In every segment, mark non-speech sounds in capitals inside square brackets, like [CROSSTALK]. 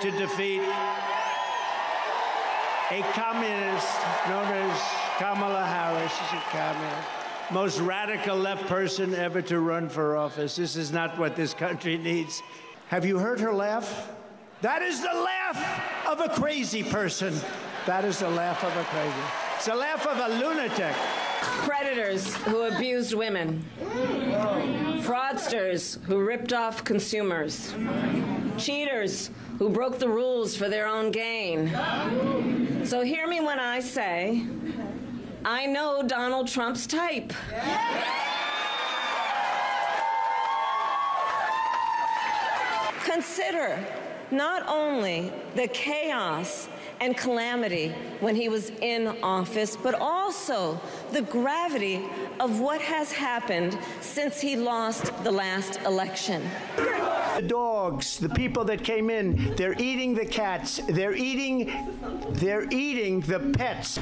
to defeat a communist known as Kamala Harris. She's a communist. Most radical left person ever to run for office. This is not what this country needs. Have you heard her laugh? That is the laugh of a crazy person. That is the laugh of a crazy. It's the laugh of a lunatic. Predators who abused women. Fraudsters who ripped off consumers. Cheaters who broke the rules for their own gain. So hear me when I say, I know Donald Trump's type. Consider not only the chaos and calamity when he was in office, but also the gravity of what has happened since he lost the last election. The dogs, the people that came in, they're eating the cats, they're eating they're eating the pets.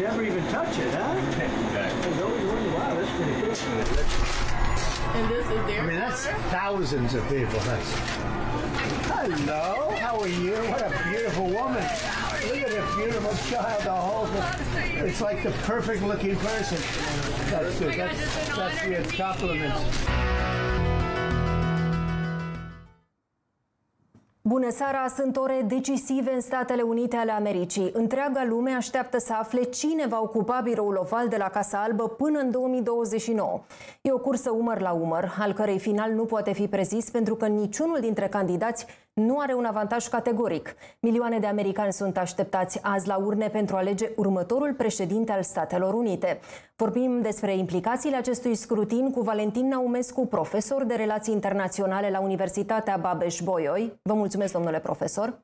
Never even touch it, huh? Wow, that's pretty cool. And this is their I mean, that's water? thousands of people. That's. Hello, how are you? What a beautiful woman. Look at that beautiful child. The whole thing. It's like the perfect looking person. That's oh good. That's, it's that's good. to Compliments. Bună seara! Sunt ore decisive în Statele Unite ale Americii. Întreaga lume așteaptă să afle cine va ocupa biroul oval de la Casa Albă până în 2029. E o cursă umăr la umăr, al cărei final nu poate fi prezis pentru că niciunul dintre candidați nu are un avantaj categoric. Milioane de americani sunt așteptați azi la urne pentru a alege următorul președinte al Statelor Unite. Vorbim despre implicațiile acestui scrutin cu Valentin Naumescu, profesor de relații internaționale la Universitatea Babeș-Bolyai. Vă mulțumesc, domnule profesor!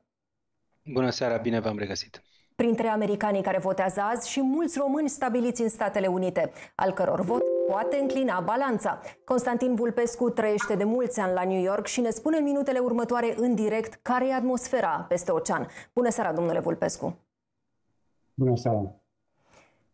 Bună seara, bine v-am regăsit! Printre americanii care votează azi și mulți români stabiliți în Statele Unite, al căror vot poate înclina balanța. Constantin Vulpescu trăiește de mulți ani la New York și ne spune în minutele următoare în direct care e atmosfera peste ocean. Bună seara, domnule Vulpescu! Bună seara!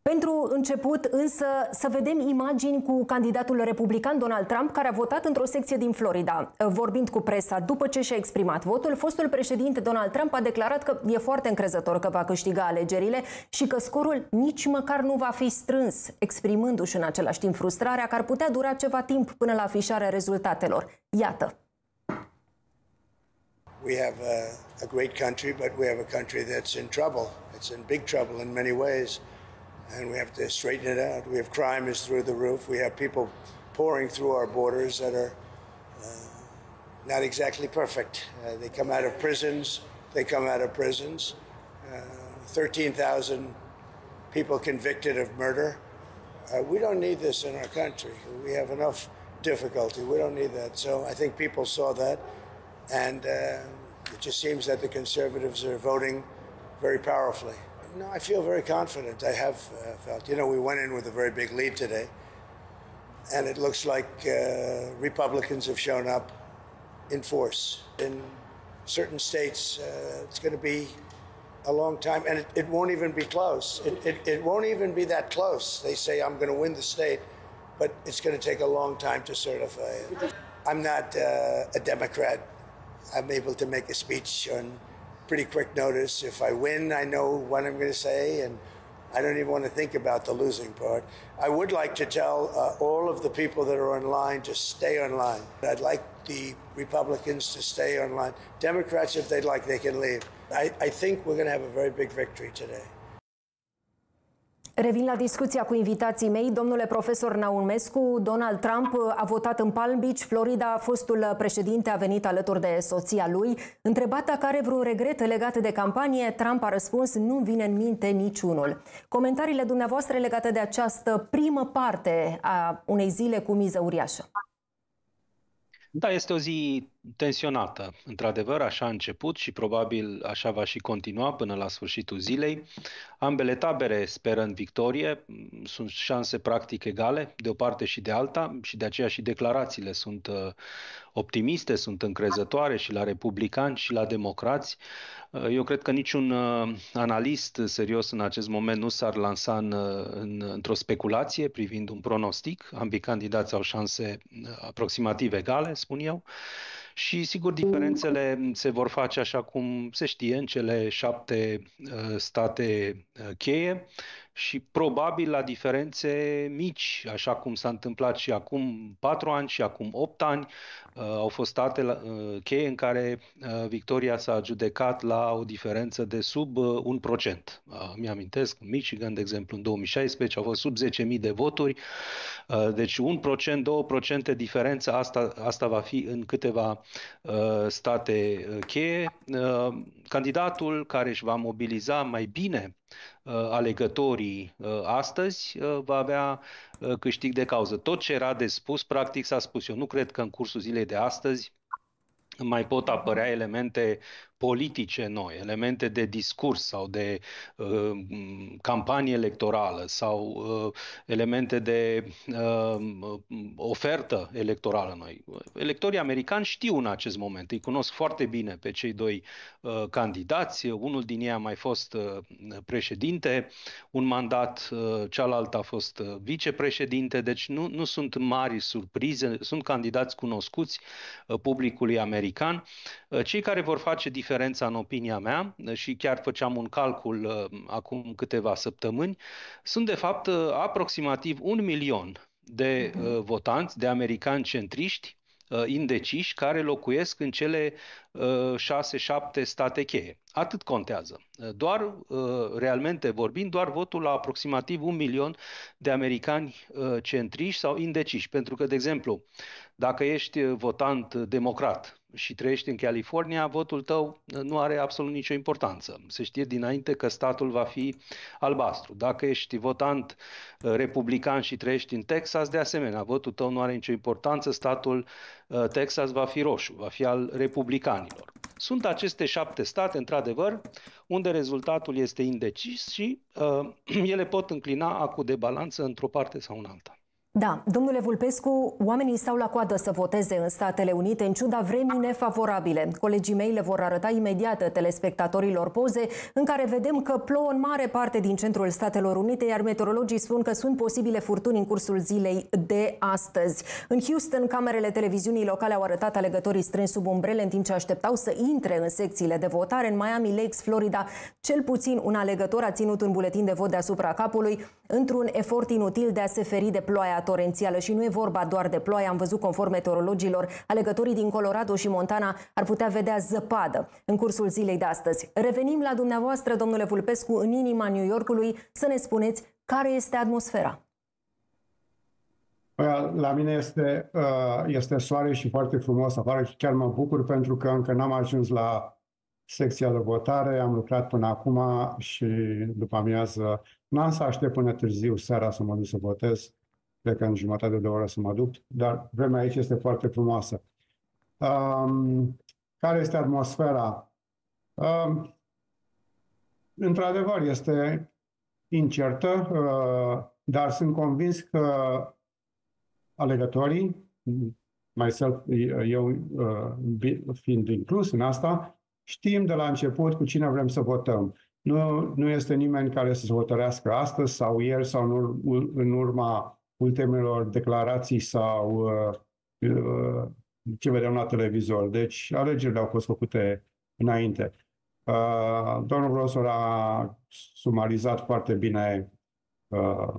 Pentru început, însă, să vedem imagini cu candidatul republican Donald Trump, care a votat într-o secție din Florida. Vorbind cu presa după ce și-a exprimat votul, fostul președinte Donald Trump a declarat că e foarte încrezător că va câștiga alegerile și că scorul nici măcar nu va fi strâns, exprimându-și în același timp frustrarea că ar putea dura ceva timp până la afișarea rezultatelor. Iată. We have a, a great country, but we have a country that's in trouble. It's in big trouble in many ways. And we have to straighten it out. We have crime is through the roof. We have people pouring through our borders that are uh, not exactly perfect. Uh, they come out of prisons. They come out of prisons. Uh, 13,000 people convicted of murder. Uh, we don't need this in our country. We have enough difficulty. We don't need that. So I think people saw that, and uh, it just seems that the conservatives are voting very powerfully. No, I feel very confident. I have uh, felt. You know, we went in with a very big lead today, and it looks like uh, Republicans have shown up in force. In certain states, uh, it's going to be a long time, and it, it won't even be close. It, it, it won't even be that close. They say, I'm going to win the state, but it's going to take a long time to certify it. I'm not uh, a Democrat. I'm able to make a speech on pretty quick notice. If I win, I know what I'm going to say, and I don't even want to think about the losing part. I would like to tell uh, all of the people that are online to stay online. I'd like the Republicans to stay online. Democrats, if they'd like, they can leave. I, I think we're going to have a very big victory today. Revin la discuția cu invitații mei. Domnule profesor Naumescu, Donald Trump a votat în Palm Beach, Florida. Fostul președinte a venit alături de soția lui. Întrebat dacă are vreun regret legat de campanie, Trump a răspuns nu vine în minte niciunul. Comentariile dumneavoastră legate de această primă parte a unei zile cu miză uriașă. Da, este o zi tensionată. Într-adevăr, așa a început și probabil așa va și continua până la sfârșitul zilei. Ambele tabere speră în victorie, sunt șanse practic egale, de o parte și de alta, și de aceea și declarațiile sunt uh, optimiste, sunt încrezătoare și la republicani și la democrați. Uh, eu cred că niciun uh, analist serios în acest moment nu s-ar lansa în, în, într-o speculație privind un pronostic. Ambii candidați au șanse aproximativ egale, spun eu. Și, sigur, diferențele se vor face așa cum se știe în cele șapte uh, state uh, cheie și probabil la diferențe mici, așa cum s-a întâmplat și acum patru ani și acum opt ani, uh, au fost state uh, cheie în care uh, victoria s-a judecat la o diferență de sub uh, un procent. Uh, mi-amintesc, Michigan, de exemplu, în 2016 au fost sub 10.000 de voturi, uh, deci un procent, două procente diferență, asta, asta va fi în câteva uh, state uh, cheie. Uh, candidatul care își va mobiliza mai bine Uh, alegătorii uh, astăzi uh, va avea câștig de cauză. Tot ce era de spus, practic s-a spus. Eu nu cred că în cursul zilei de astăzi mai pot apărea elemente politice noi, elemente de discurs sau de uh, campanie electorală sau uh, elemente de uh, ofertă electorală noi. Electorii americani știu în acest moment, îi cunosc foarte bine pe cei doi uh, candidați, unul din ei a mai fost uh, președinte, un mandat, uh, cealalt a fost uh, vicepreședinte, deci nu, nu sunt mari surprize, sunt candidați cunoscuți uh, publicului american. Uh, cei care vor face diferența diferența în opinia mea și chiar făceam un calcul uh, acum câteva săptămâni, sunt de fapt uh, aproximativ un milion de uh, votanți, de americani centriști, indeciși, care locuiesc în cele șase-șapte state cheie. Atât contează. Doar, realmente vorbind, doar votul la aproximativ un milion de americani centriși sau indeciși. Pentru că, de exemplu, dacă ești votant democrat și trăiești în California, votul tău nu are absolut nicio importanță. Se știe dinainte că statul va fi albastru. Dacă ești votant uh, republican și trăiești în Texas, de asemenea, votul tău nu are nicio importanță, statul uh, Texas va fi roșu, va fi al republicanilor. Sunt aceste șapte state, într-adevăr, unde rezultatul este indecis și uh, [CLEARS THROAT] ele pot înclina acul de balanță într-o parte sau în alta. Da, domnule Vulpescu, oamenii stau la coadă să voteze în Statele Unite în ciuda vremii nefavorabile. Colegii mei le vor arăta imediat telespectatorilor poze în care vedem că plouă în mare parte din centrul Statelor Unite, iar meteorologii spun că sunt posibile furtuni în cursul zilei de astăzi. În Houston, camerele televiziunii locale au arătat alegătorii strâns sub umbrele în timp ce așteptau să intre în secțiile de votare. În Miami Lakes, Florida, cel puțin un alegător a ținut un buletin de vot deasupra capului într-un efort inutil de a se feri de ploaia torențială și nu e vorba doar de ploaie, am văzut conform meteorologilor, alegătorii din Colorado și Montana ar putea vedea zăpadă în cursul zilei de astăzi. Revenim la dumneavoastră, domnule Vulpescu, în inima New Yorkului, să ne spuneți care este atmosfera. Păi, la mine este, uh, este soare și foarte frumos afară și chiar mă bucur pentru că încă n-am ajuns la secția de votare, am lucrat până acum și după amiază n-am să aștept până târziu seara să mă duc să votez cred că în jumătate de oră să mă duc, dar vremea aici este foarte frumoasă. Um, care este atmosfera? Um, într-adevăr, este incertă, uh, dar sunt convins că alegătorii, myself, eu uh, fiind inclus în asta, știm de la început cu cine vrem să votăm. Nu, nu este nimeni care să se hotărească astăzi sau ieri sau în, în urma ultimelor declarații sau uh, uh, ce vedem la televizor. Deci alegerile au fost făcute înainte. Uh, domnul profesor a sumarizat foarte bine uh,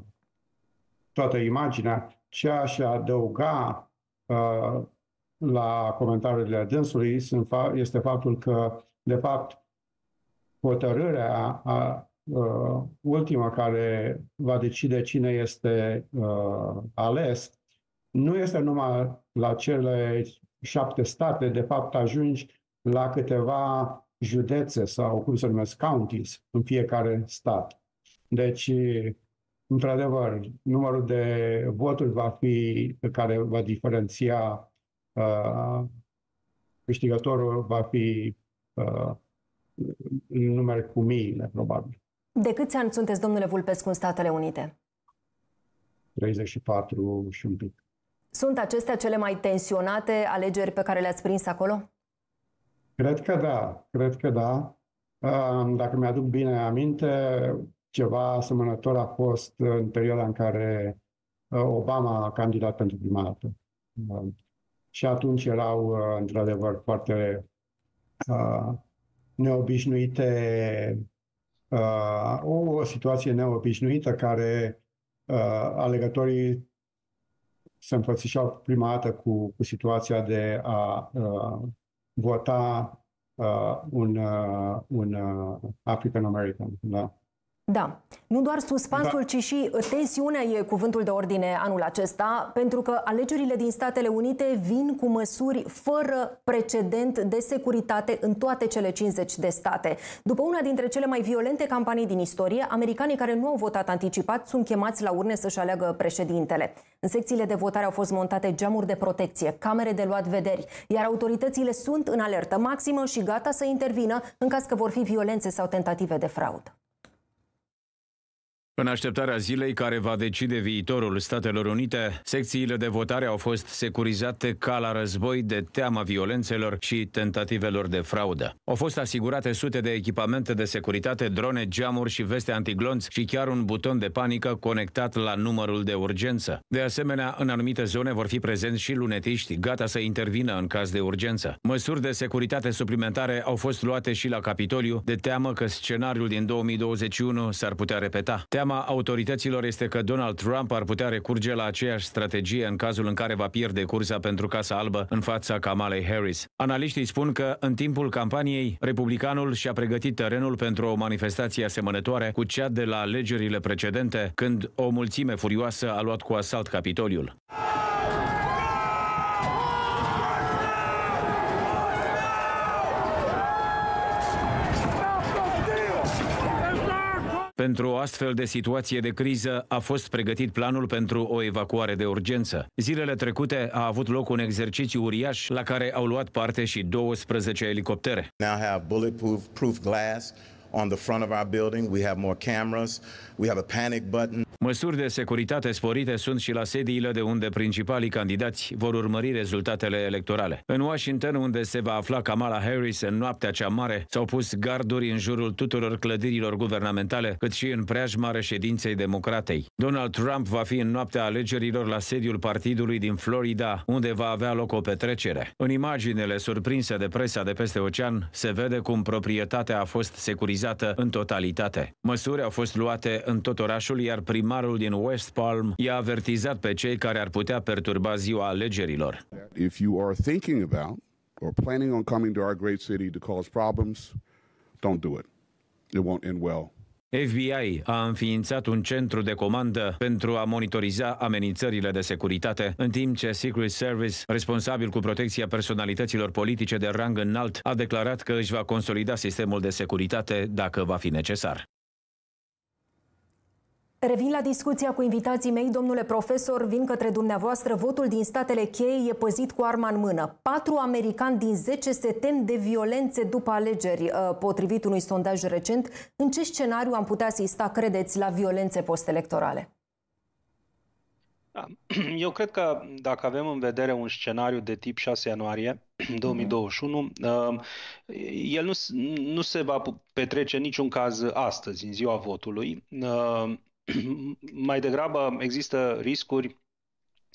toată imaginea. Ce aș adăuga uh, la comentariile dânsului sunt, este faptul că, de fapt, hotărârea a, uh, ultima care va decide cine este uh, ales, nu este numai la cele șapte state, de fapt ajungi la câteva județe sau, cum se numesc, counties în fiecare stat. Deci, într-adevăr, numărul de voturi va fi pe care va diferenția uh, câștigătorul va fi uh, numere cu miile, probabil. De câți ani sunteți, domnule Vulpescu, în Statele Unite? 34 și un pic. Sunt acestea cele mai tensionate alegeri pe care le-ați prins acolo? Cred că da, cred că da. Dacă mi-aduc bine aminte, ceva asemănător a fost în perioada în care uh, Obama a candidat pentru prima dată. Și atunci erau, uh, într-adevăr, foarte uh, neobișnuite, o situație neobișnuită care alegătorii se înfățișau prima dată cu, cu situația de a vota uh, un, uh, un uh, African American. Da. Da. Nu doar suspansul, da. ci și tensiunea e cuvântul de ordine anul acesta, pentru că alegerile din Statele Unite vin cu măsuri fără precedent de securitate în toate cele 50 de state. După una dintre cele mai violente campanii din istorie, americanii care nu au votat anticipat sunt chemați la urne să-și aleagă președintele. În secțiile de votare au fost montate geamuri de protecție, camere de luat vederi, iar autoritățile sunt în alertă maximă și gata să intervină în caz că vor fi violențe sau tentative de fraudă. În așteptarea zilei care va decide viitorul Statelor Unite, secțiile de votare au fost securizate ca la război de teama violențelor și tentativelor de fraudă. Au fost asigurate sute de echipamente de securitate, drone, geamuri și veste antiglonți și chiar un buton de panică conectat la numărul de urgență. De asemenea, în anumite zone vor fi prezenți și lunetiști gata să intervină în caz de urgență. Măsuri de securitate suplimentare au fost luate și la Capitoliu de teamă că scenariul din 2021 s-ar putea repeta. Teama Teama autorităților este că Donald Trump ar putea recurge la aceeași strategie în cazul în care va pierde cursa pentru Casa Albă în fața Kamalei Harris. Analiștii spun că în timpul campaniei, republicanul și-a pregătit terenul pentru o manifestație asemănătoare cu cea de la alegerile precedente, când o mulțime furioasă a luat cu asalt Capitoliul. Pentru o astfel de situație de criză a fost pregătit planul pentru o evacuare de urgență. Zilele trecute a avut loc un exercițiu uriaș la care au luat parte și 12 elicoptere. Now have bulletproof proof glass on the front of our building. We have more cameras. We have a panic button. Măsuri de securitate sporite sunt și la sediile de unde principalii candidați vor urmări rezultatele electorale. În Washington, unde se va afla Kamala Harris în noaptea cea mare, s-au pus garduri în jurul tuturor clădirilor guvernamentale, cât și în preajma reședinței democratei. Donald Trump va fi în noaptea alegerilor la sediul partidului din Florida, unde va avea loc o petrecere. În imaginele surprinse de presa de peste ocean, se vede cum proprietatea a fost securizată în totalitate. Măsuri au fost luate în tot orașul, iar primarul din West Palm i-a avertizat pe cei care ar putea perturba ziua alegerilor. If you are thinking about or planning on coming to our great city to cause problems, don't do it. It won't end well. FBI a înființat un centru de comandă pentru a monitoriza amenințările de securitate, în timp ce Secret Service, responsabil cu protecția personalităților politice de rang înalt, a declarat că își va consolida sistemul de securitate dacă va fi necesar. Revin la discuția cu invitații mei, domnule profesor, vin către dumneavoastră. Votul din statele cheie e păzit cu arma în mână. Patru americani din 10 se tem de violențe după alegeri, uh, potrivit unui sondaj recent. În ce scenariu am putea asista, credeți, la violențe postelectorale? Da. [CLEARS THROAT] Eu cred că dacă avem în vedere un scenariu de tip 6 ianuarie [CLEARS THROAT] 2021, uh, el nu, nu se va petrece în niciun caz astăzi, în ziua votului. Uh, [CLEARS THROAT] mai degrabă există riscuri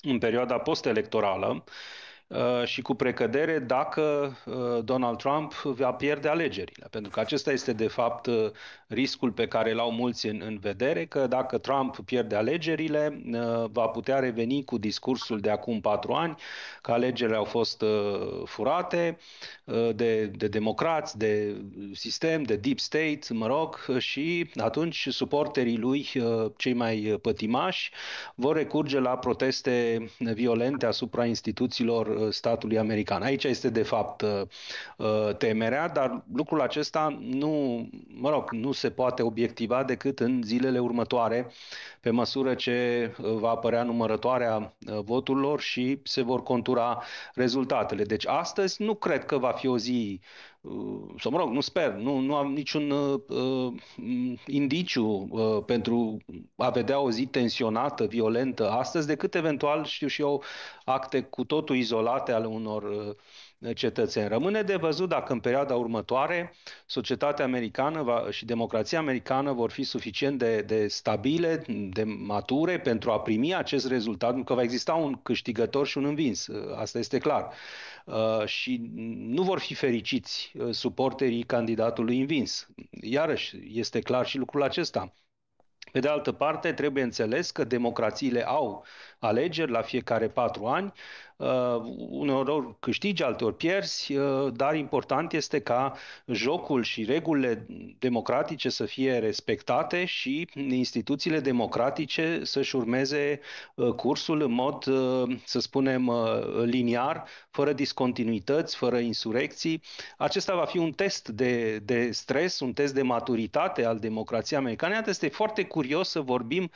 în perioada postelectorală Uh, și cu precădere dacă uh, Donald Trump va pierde alegerile. Pentru că acesta este, de fapt, uh, riscul pe care l-au mulți în, în vedere, că dacă Trump pierde alegerile, va putea reveni cu discursul de acum patru ani, că alegerile au fost furate de, de democrați, de sistem, de deep state, mă rog, și atunci suporterii lui, cei mai pătimași, vor recurge la proteste violente asupra instituțiilor uh, statului american. Aici este de fapt uh, temerea, dar lucrul acesta nu, mă rog, nu se poate obiectiva decât în zilele următoare, pe măsură ce va apărea numărătoarea voturilor și se vor contura rezultatele. Deci astăzi nu cred că va fi o zi Uh, sau mă rog, nu sper, nu, nu am niciun uh, uh, indiciu uh, pentru a vedea o zi tensionată, violentă astăzi, decât eventual, știu și eu, acte cu totul izolate ale unor uh, cetățeni. Rămâne de văzut dacă în perioada următoare societatea americană va, și democrația americană vor fi suficient de, de stabile, de mature pentru a primi acest rezultat, pentru că va exista un câștigător și un învins. Uh, asta este clar. Uh, și nu vor fi fericiți uh, suporterii candidatului învins. Iarăși, este clar și lucrul acesta. Pe de altă parte, trebuie înțeles că democrațiile au alegeri la fiecare patru ani Uh, uneori câștigi, alteori pierzi, uh, dar important este ca jocul și regulile democratice să fie respectate și instituțiile democratice să-și urmeze uh, cursul în mod, să spunem, liniar, fără discontinuități, fără insurecții. Acesta va fi un test de, de stres, un test de maturitate al democrației americane. Este foarte curios să vorbim Uh,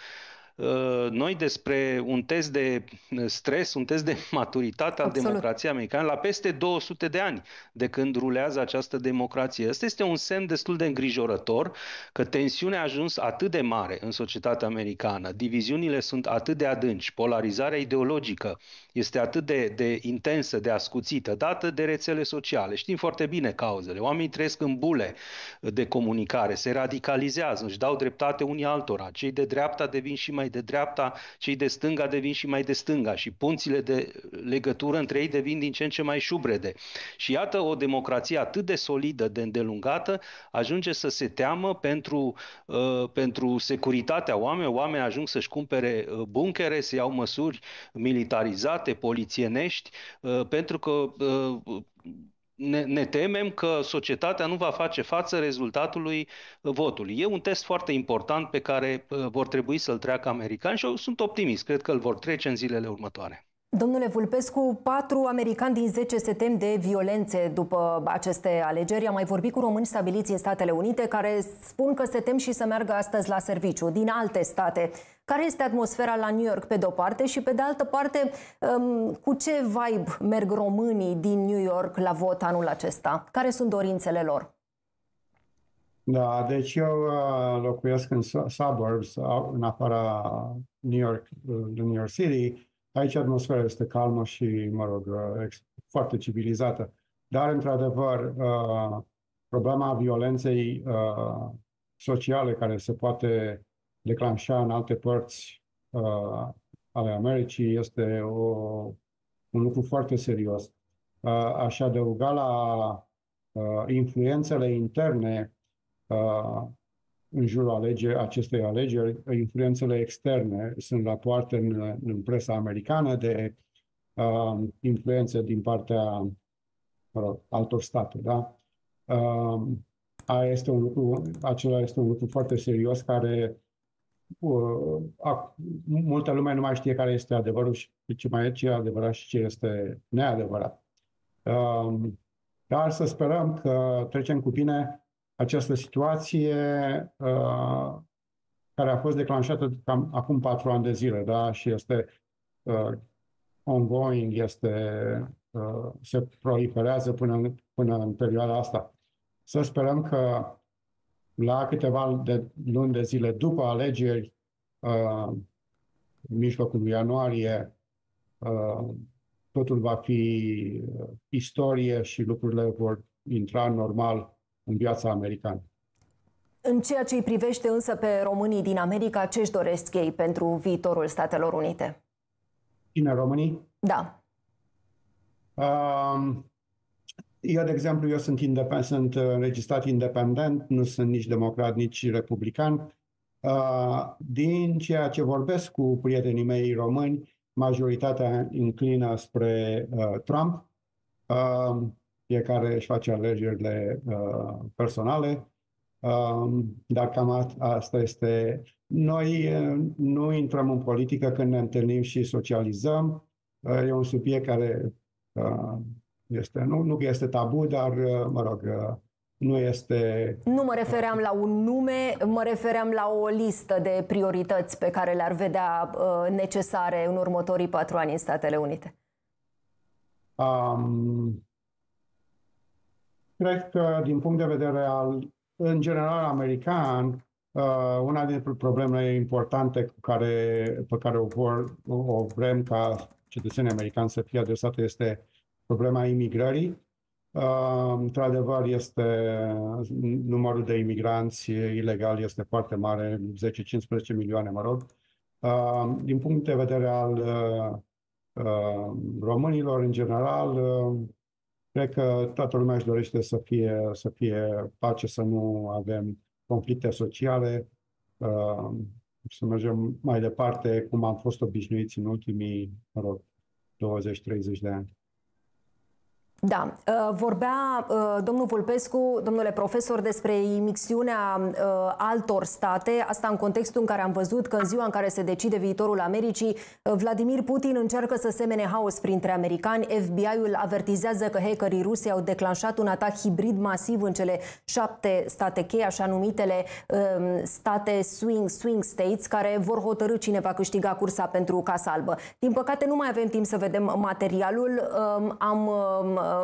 noi despre un test de stres, un test de [LAUGHS] maturitate al Absolut. democrației americane la peste 200 de ani de când rulează această democrație. Asta este un semn destul de îngrijorător că tensiunea a ajuns atât de mare în societatea americană, diviziunile sunt atât de adânci, polarizarea ideologică este atât de, de intensă, de ascuțită, dată de rețele sociale. Știm foarte bine cauzele. Oamenii trăiesc în bule de comunicare, se radicalizează, își dau dreptate unii altora. Cei de dreapta devin și mai de dreapta, cei de stânga devin și mai de stânga și punțile de legătură între ei devin din ce în ce mai șubrede. Și iată o democrație atât de solidă, de îndelungată, ajunge să se teamă pentru, uh, pentru securitatea oamenilor. Oamenii ajung să-și cumpere uh, buncere, să iau măsuri militarizate, polițienești, uh, pentru că uh, ne, ne temem că societatea nu va face față rezultatului votului. E un test foarte important pe care uh, vor trebui să-l treacă americani și eu sunt optimist. Cred că îl vor trece în zilele următoare. Domnule Vulpescu, patru americani din 10 se tem de violențe după aceste alegeri. Am mai vorbit cu români stabiliți în Statele Unite care spun că se tem și să meargă astăzi la serviciu din alte state. Care este atmosfera la New York pe de-o parte și pe de altă parte um, cu ce vibe merg românii din New York la vot anul acesta? Care sunt dorințele lor? Da, deci eu uh, locuiesc în suburbs, în afara New York, uh, New York City, Aici atmosfera este calmă și, mă rog, uh, foarte civilizată. Dar, într-adevăr, uh, problema violenței uh, sociale care se poate declanșa în alte părți ale Americii este o, un lucru foarte serios. Aș adăuga la influențele interne în jurul alege, acestei alegeri, influențele externe. Sunt rapoarte în, în presa americană de uh, influențe din partea mă rog, altor state. Da? Uh, aia este un lucru, acela este un lucru foarte serios care uh, a, multă lume nu mai știe care este adevărul și ce mai e ce e adevărat și ce este neadevărat. Uh, dar să sperăm că trecem cu bine această situație uh, care a fost declanșată cam acum patru ani de zile, da? și este uh, ongoing, este, uh, se proliferează până în, până în perioada asta. Să sperăm că la câteva de, luni de zile după alegeri, uh, mijlocul ianuarie, uh, totul va fi uh, istorie și lucrurile vor intra normal în viața americană. În ceea ce îi privește însă pe românii din America, ce își doresc ei pentru viitorul Statelor Unite? Cine, românii? Da. Um, eu, de exemplu, eu sunt, independ, sunt înregistrat independent, nu sunt nici democrat, nici republican. Uh, din ceea ce vorbesc cu prietenii mei români, majoritatea înclină spre uh, Trump. Uh, fiecare își face alegerile uh, personale, uh, dar cam asta este. Noi uh, nu intrăm în politică când ne întâlnim și socializăm. Uh, e un subiect care Este, nu, nu că este tabu, dar, mă rog, nu este... Nu mă refeream la un nume, mă refeream la o listă de priorități pe care le-ar vedea necesare în următorii patru ani în Statele Unite. Um, cred că, din punct de vedere al, în general, american, uh, una dintre problemele importante cu care, pe care o, vor, o vrem ca cetățenii americani să fie adresate este problema imigrării. Uh, într-adevăr, este numărul de imigranți ilegali este foarte mare, 10-15 milioane, mă rog. Uh, din punct de vedere al uh, Uh, românilor în general, uh, cred că toată lumea își dorește să fie, să fie pace, să nu avem conflicte sociale, uh, să mergem mai departe cum am fost obișnuiți în ultimii, mă rog, 20-30 de ani. Da, uh, vorbea uh, domnul Vulpescu, domnule profesor, despre imixiunea uh, altor state, asta în contextul în care am văzut că în ziua în care se decide viitorul Americii, Vladimir Putin încearcă să semene haos printre americani. FBI-ul avertizează că hackerii rusi au declanșat un atac hibrid masiv în cele șapte state cheie, așa numitele um, state swing, swing states, care vor hotărâ cine va câștiga cursa pentru Casa Albă. Din păcate nu mai avem timp să vedem materialul. Um, am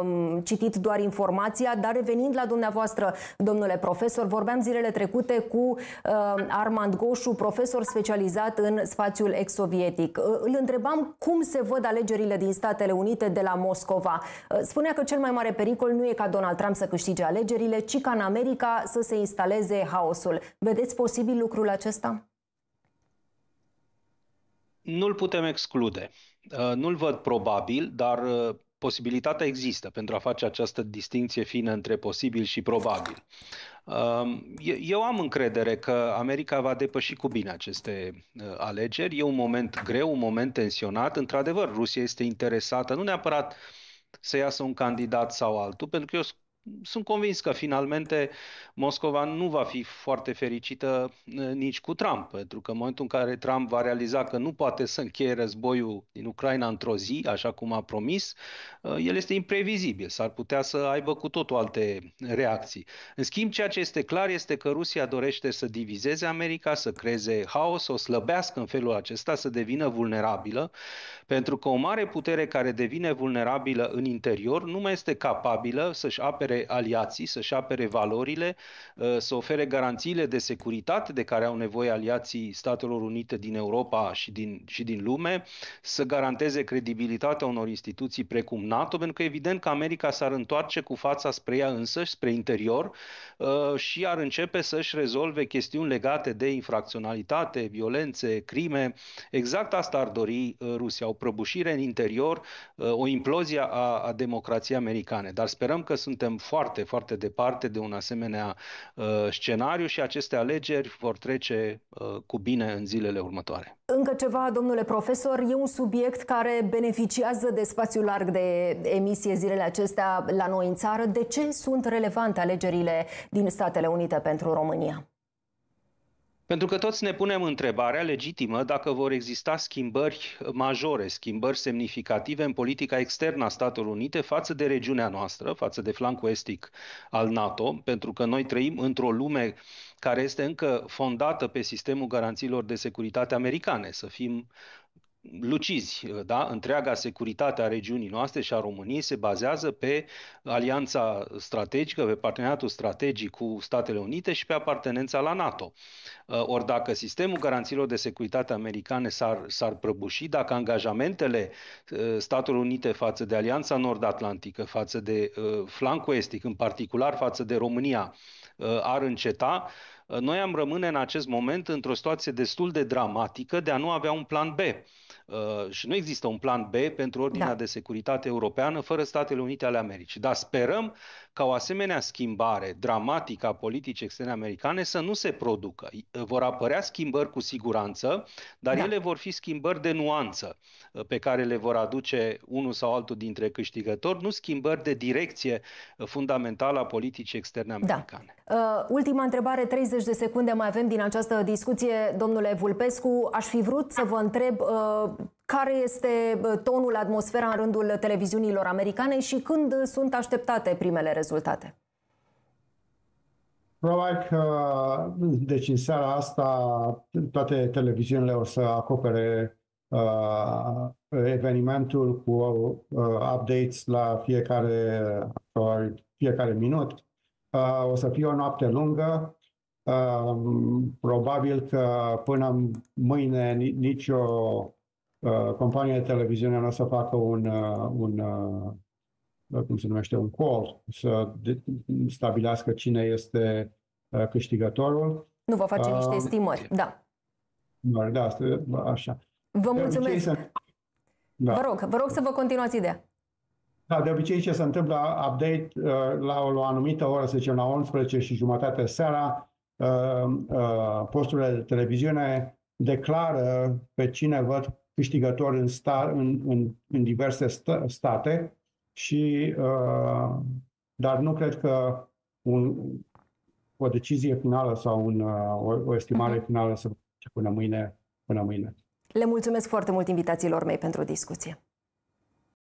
um, um, citit doar informația, dar revenind la dumneavoastră, domnule profesor, vorbeam zilele trecute cu uh, Armand Goșu, profesor specializat în spațiul ex-sovietic. Uh, îl întrebam cum se văd alegerile din Statele Unite de la Moscova. Uh, spunea că cel mai mare pericol nu e ca Donald Trump să câștige alegerile, ci ca în America să se instaleze haosul. Vedeți posibil lucrul acesta? Nu-l putem exclude. Uh, nu-l văd probabil, dar uh, posibilitatea există pentru a face această distinție fină între posibil și probabil. Um, eu am încredere că America va depăși cu bine aceste uh, alegeri. E un moment greu, un moment tensionat. Într-adevăr, Rusia este interesată, nu neapărat să iasă un candidat sau altul, pentru că eu sunt convins că finalmente Moscova nu va fi foarte fericită nici cu Trump, pentru că în momentul în care Trump va realiza că nu poate să încheie războiul din Ucraina într-o zi, așa cum a promis, el este imprevizibil, s-ar putea să aibă cu totul alte reacții. În schimb, ceea ce este clar este că Rusia dorește să divizeze America, să creeze haos, o slăbească în felul acesta, să devină vulnerabilă, pentru că o mare putere care devine vulnerabilă în interior nu mai este capabilă să-și apere aliații, să-și apere valorile, uh, să ofere garanțiile de securitate de care au nevoie aliații Statelor Unite din Europa și din, și din lume, să garanteze credibilitatea unor instituții precum NATO, pentru că evident că America s-ar întoarce cu fața spre ea însăși, spre interior uh, și ar începe să-și rezolve chestiuni legate de infracționalitate, violențe, crime. Exact asta ar dori uh, Rusia, o prăbușire în interior, o implozie a, a democrației americane. Dar sperăm că suntem foarte, foarte departe de un asemenea uh, scenariu și aceste alegeri vor trece uh, cu bine în zilele următoare. Încă ceva, domnule profesor, e un subiect care beneficiază de spațiu larg de emisie zilele acestea la noi în țară. De ce sunt relevante alegerile din Statele Unite pentru România? Pentru că toți ne punem întrebarea legitimă dacă vor exista schimbări majore, schimbări semnificative în politica externă a Statelor Unite față de regiunea noastră, față de flancul estic al NATO, pentru că noi trăim într-o lume care este încă fondată pe sistemul garanțiilor de securitate americane, să fim lucizi, da? întreaga securitate a regiunii noastre și a României se bazează pe alianța strategică, pe parteneriatul strategic cu Statele Unite și pe apartenența la NATO. Uh, ori dacă sistemul garanțiilor de securitate americane s-ar, s-ar prăbuși, dacă angajamentele uh, Statelor Unite față de Alianța Nord-Atlantică, față de uh, flancul estic, în particular față de România, ar înceta, noi am rămâne în acest moment într-o situație destul de dramatică de a nu avea un plan B. Uh, și nu există un plan B pentru ordinea da. de securitate europeană fără Statele Unite ale Americii. Dar sperăm ca o asemenea schimbare dramatică a politicii externe americane să nu se producă. Vor apărea schimbări cu siguranță, dar da. ele vor fi schimbări de nuanță uh, pe care le vor aduce unul sau altul dintre câștigători, nu schimbări de direcție uh, fundamentală a politicii externe da. americane. Da. Uh, ultima întrebare, 30 de secunde mai avem din această discuție, domnule Vulpescu. Aș fi vrut să vă întreb uh, care este tonul, atmosfera în rândul televiziunilor americane și când sunt așteptate primele rezultate? Probabil că, deci în seara asta, toate televiziunile o să acopere uh, evenimentul cu uh, updates la fiecare, probabil, fiecare minut. Uh, o să fie o noapte lungă. Uh, probabil că până mâine nicio uh, companie de televiziune nu o să facă un, uh, un uh, cum se numește, un call, să stabilească cine este uh, câștigătorul. Nu vă face niște Uh, estimări, da. Da, asta, așa. Vă De mulțumesc. obicei se- Vă Da. rog, vă rog să vă continuați ideea. Da, de obicei ce se întâmplă, update uh, la o, la o anumită oră, să zicem la 11 și jumătate seara, uh, uh, posturile de televiziune declară pe cine văd câștigător în, sta, în, în, în diverse sta, state și uh, dar nu cred că un, o decizie finală sau un, uh, o, o estimare finală să până mâine, până mâine. Le mulțumesc foarte mult invitațiilor mei pentru discuție.